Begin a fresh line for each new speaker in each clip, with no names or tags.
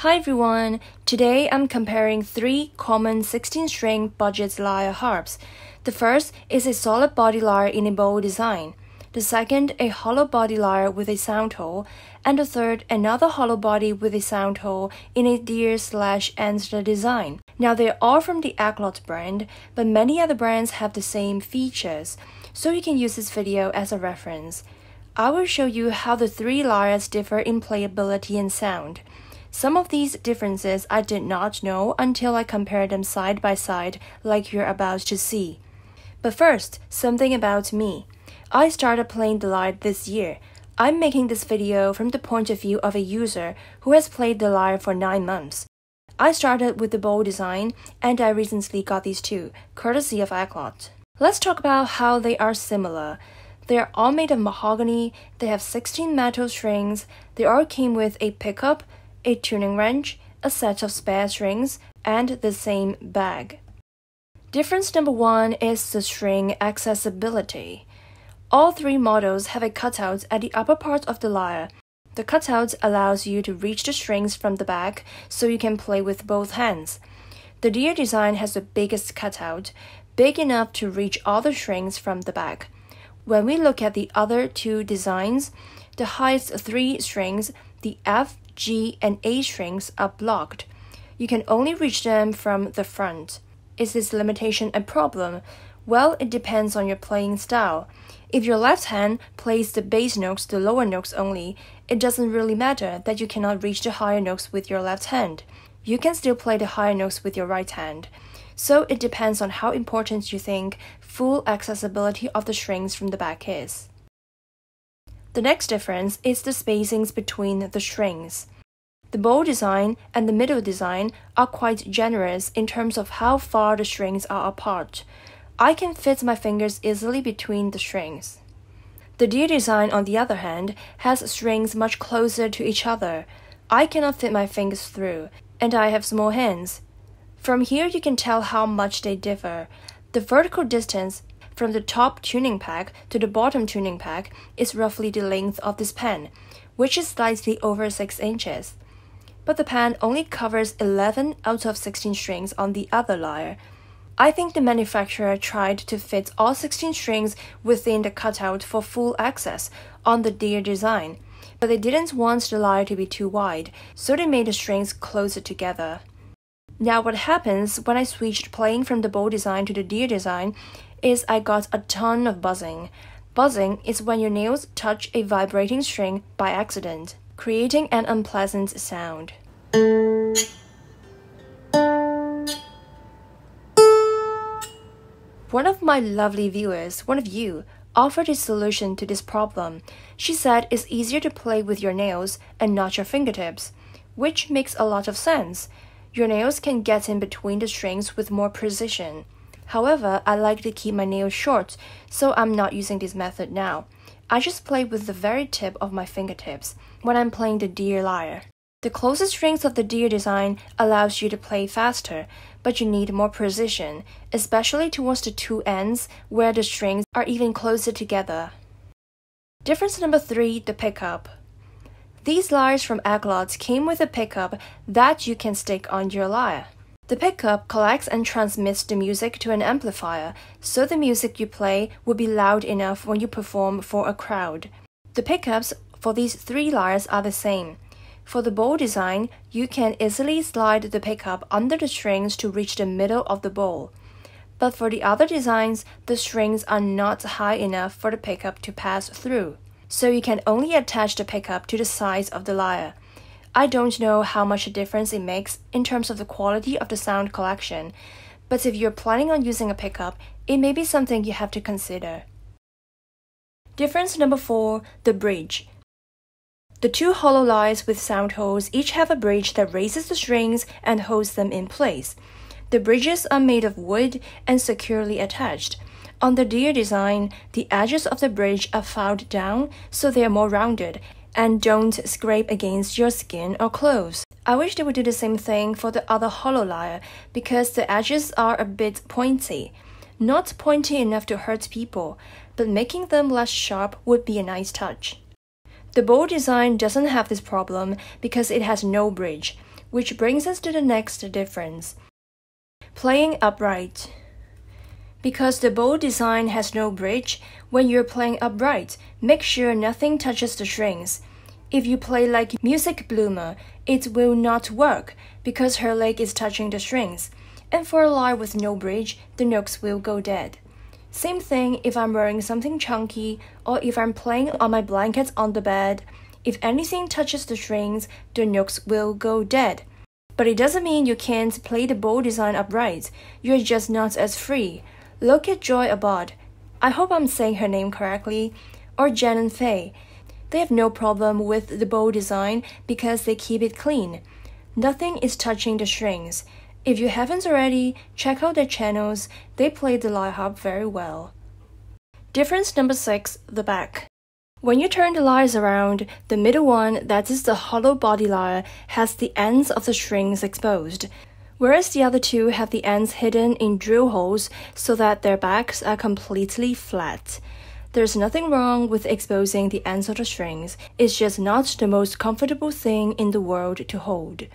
Hi everyone! Today I'm comparing three common 16 string budget lyre harps. The first is a solid body lyre in a bow design, the second, a hollow body lyre with a sound hole, and the third, another hollow body with a sound hole in a deer slash antler design. Now they're all from the Aklot brand, but many other brands have the same features, so you can use this video as a reference. I will show you how the three lyres differ in playability and sound. Some of these differences I did not know until I compared them side by side, like you're about to see. But first, something about me. I started playing the lyre this year. I'm making this video from the point of view of a user who has played the lyre for 9 months. I started with the bow design, and I recently got these two, courtesy of Aklot. Let's talk about how they are similar. They are all made of mahogany, they have 16 metal strings, they all came with a pickup, a tuning wrench, a set of spare strings, and the same bag. Difference number one is the string accessibility. All three models have a cutout at the upper part of the lyre. The cutout allows you to reach the strings from the back so you can play with both hands. The Deer design has the biggest cutout, big enough to reach all the strings from the back. When we look at the other two designs, the highest three strings, the F, G, and A strings are blocked. You can only reach them from the front. Is this limitation a problem? Well, it depends on your playing style. If your left hand plays the bass notes, the lower notes only, it doesn't really matter that you cannot reach the higher notes with your left hand. You can still play the higher notes with your right hand. So it depends on how important you think full accessibility of the strings from the back is. The next difference is the spacings between the strings. The bow design and the middle design are quite generous in terms of how far the strings are apart. I can fit my fingers easily between the strings. The deer design, on the other hand, has strings much closer to each other. I cannot fit my fingers through, and I have small hands. From here, you can tell how much they differ. The vertical distance from the top tuning pack to the bottom tuning pack is roughly the length of this pen, which is slightly over 6 inches. But the pen only covers 11 out of 16 strings on the other lyre. I think the manufacturer tried to fit all 16 strings within the cutout for full access on the Deer design, but they didn't want the lyre to be too wide, so they made the strings closer together. Now, what happens when I switched playing from the bow design to the Deer design is I got a ton of buzzing. Buzzing is when your nails touch a vibrating string by accident, creating an unpleasant sound. One of my lovely viewers, one of you, offered a solution to this problem. She said it's easier to play with your nails and not your fingertips, which makes a lot of sense. Your nails can get in between the strings with more precision. However, I like to keep my nails short, so I'm not using this method now. I just play with the very tip of my fingertips when I'm playing the deer lyre. The closest strings of the deer design allows you to play faster, but you need more precision, especially towards the two ends where the strings are even closer together. Difference number three, the pickup. These lyres from Aklot came with a pickup that you can stick on your lyre. The pickup collects and transmits the music to an amplifier, so the music you play will be loud enough when you perform for a crowd. The pickups for these three lyres are the same. For the bowl design, you can easily slide the pickup under the strings to reach the middle of the bowl. But for the other designs, the strings are not high enough for the pickup to pass through, so you can only attach the pickup to the sides of the lyre. I don't know how much a difference it makes in terms of the quality of the sound collection, but if you're planning on using a pickup, it may be something you have to consider. Difference number four the bridge. The two hollow lyres with sound holes each have a bridge that raises the strings and holds them in place. The bridges are made of wood and securely attached. On the Deer design, the edges of the bridge are filed down so they are more rounded and don't scrape against your skin or clothes. I wish they would do the same thing for the other hollow lyre because the edges are a bit pointy. Not pointy enough to hurt people, but making them less sharp would be a nice touch. The bow design doesn't have this problem because it has no bridge, which brings us to the next difference. Playing upright. Because the bow design has no bridge, when you're playing upright, make sure nothing touches the strings. If you play like Music Bloomer, it will not work because her leg is touching the strings. And for a lyre with no bridge, the notes will go dead. Same thing if I'm wearing something chunky or if I'm playing on my blankets on the bed. If anything touches the strings, the notes will go dead. But it doesn't mean you can't play the bow design upright. You're just not as free. Look at Joy Abad. I hope I'm saying her name correctly. Or Janine Faye. They have no problem with the bow design because they keep it clean. Nothing is touching the strings. If you haven't already, check out their channels. They play the lyre harp very well. Difference number 6 The back. When you turn the lyres around, the middle one, that is the hollow body lyre, has the ends of the strings exposed whereas the other two have the ends hidden in drill holes so that their backs are completely flat. There's nothing wrong with exposing the ends of the strings, it's just not the most comfortable thing in the world to hold.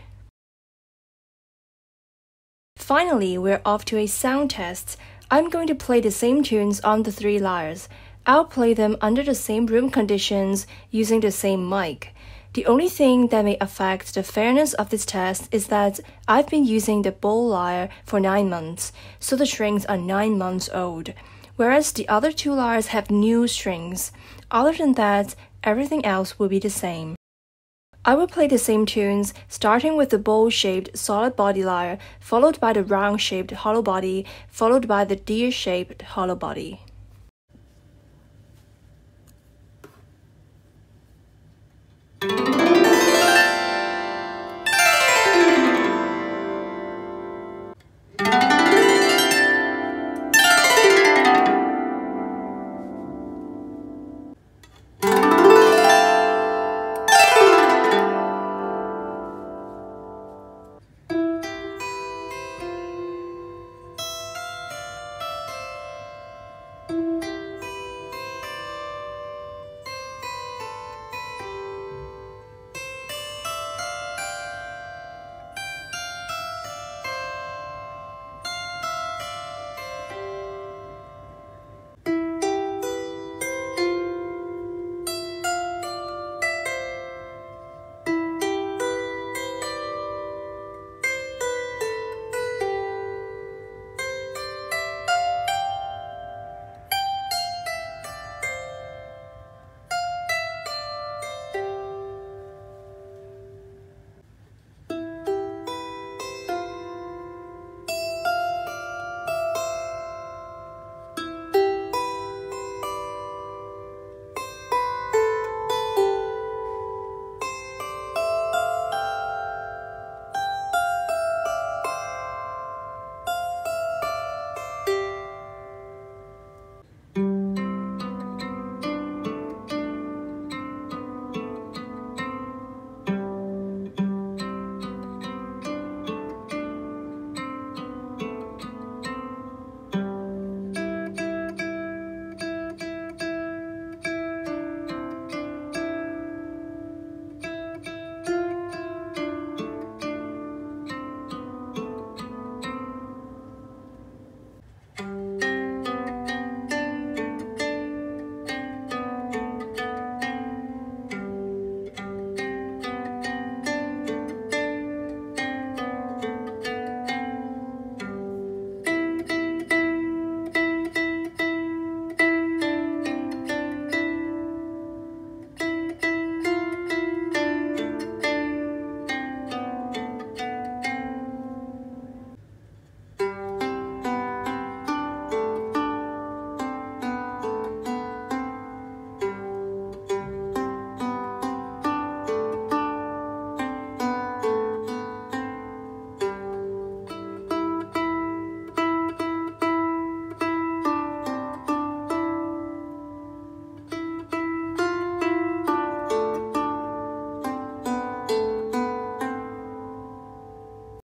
Finally, we're off to a sound test. I'm going to play the same tunes on the three lyres. I'll play them under the same room conditions using the same mic. The only thing that may affect the fairness of this test is that I've been using the bow lyre for 9 months, so the strings are 9 months old, whereas the other two lyres have new strings. Other than that, everything else will be the same. I will play the same tunes, starting with the bowl-shaped solid body lyre, followed by the round-shaped hollow body, followed by the deer-shaped hollow body.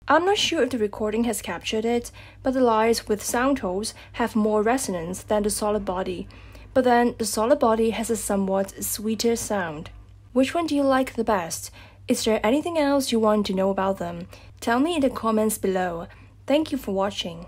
I'm not sure if the recording has captured it, but the lyres with sound holes have more resonance than the solid body. But then the solid body has a somewhat sweeter sound. Which one do you like the best? Is there anything else you want to know about them? Tell me in the comments below. Thank you for watching.